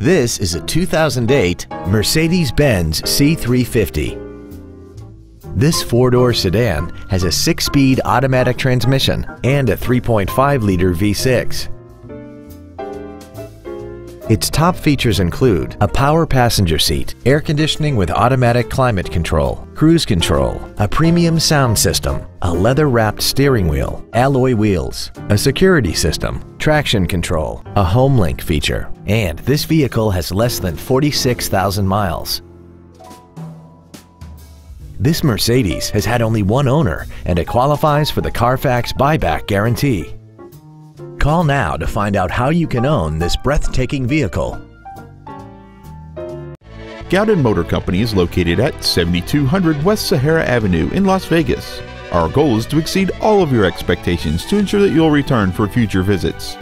This is a 2008 Mercedes-Benz C350. This four-door sedan has a six-speed automatic transmission and a 3.5-liter V6. Its top features include a power passenger seat, air conditioning with automatic climate control, cruise control, a premium sound system, a leather-wrapped steering wheel, alloy wheels, a security system, traction control, a HomeLink feature, and this vehicle has less than 46,000 miles. This Mercedes has had only one owner and it qualifies for the Carfax buyback guarantee. Call now to find out how you can own this breathtaking vehicle. Gaudin Motor Company is located at 7200 West Sahara Avenue in Las Vegas. Our goal is to exceed all of your expectations to ensure that you'll return for future visits.